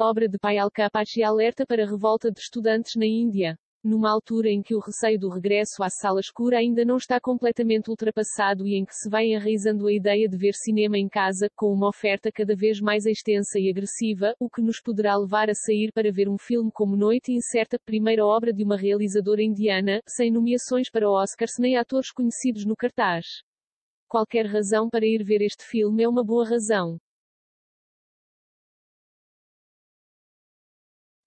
Obra de Payal Kapachi alerta para revolta de estudantes na Índia. Numa altura em que o receio do regresso à sala escura ainda não está completamente ultrapassado e em que se vai enraizando a ideia de ver cinema em casa, com uma oferta cada vez mais extensa e agressiva, o que nos poderá levar a sair para ver um filme como Noite Incerta, primeira obra de uma realizadora indiana, sem nomeações para Oscars nem atores conhecidos no cartaz. Qualquer razão para ir ver este filme é uma boa razão.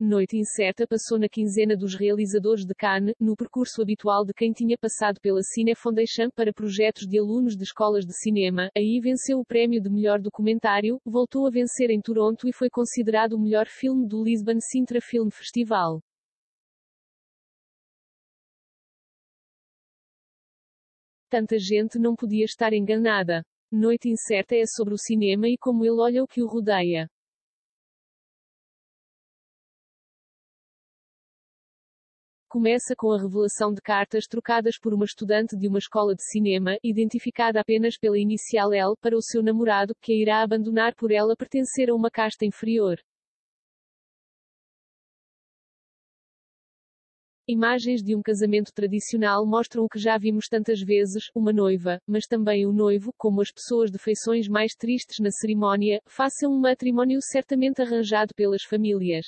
Noite Incerta passou na quinzena dos realizadores de Cannes, no percurso habitual de quem tinha passado pela Cine Foundation para projetos de alunos de escolas de cinema. Aí venceu o prémio de melhor documentário, voltou a vencer em Toronto e foi considerado o melhor filme do Lisbon Sintra Film Festival. Tanta gente não podia estar enganada. Noite Incerta é sobre o cinema e como ele olha o que o rodeia. Começa com a revelação de cartas trocadas por uma estudante de uma escola de cinema, identificada apenas pela inicial L, para o seu namorado, que a irá abandonar por ela pertencer a uma casta inferior. Imagens de um casamento tradicional mostram o que já vimos tantas vezes, uma noiva, mas também o noivo, como as pessoas de feições mais tristes na cerimónia, façam um matrimónio certamente arranjado pelas famílias.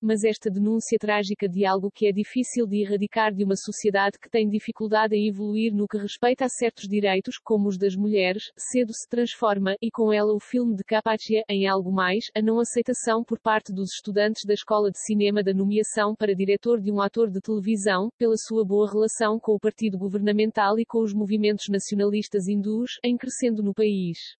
Mas esta denúncia trágica de algo que é difícil de erradicar de uma sociedade que tem dificuldade em evoluir no que respeita a certos direitos, como os das mulheres, cedo se transforma, e com ela o filme de Capaccia, em algo mais, a não aceitação por parte dos estudantes da Escola de Cinema da nomeação para diretor de um ator de televisão, pela sua boa relação com o partido governamental e com os movimentos nacionalistas hindus, em crescendo no país.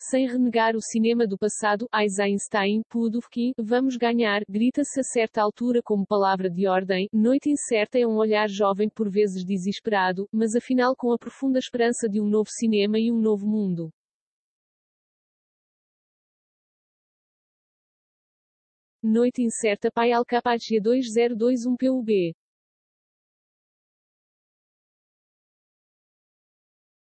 Sem renegar o cinema do passado, Eisenstein, Pudovkin, vamos ganhar, grita-se a certa altura como palavra de ordem, noite incerta é um olhar jovem por vezes desesperado, mas afinal com a profunda esperança de um novo cinema e um novo mundo. Noite incerta Pai Alcapacia 2021 PUB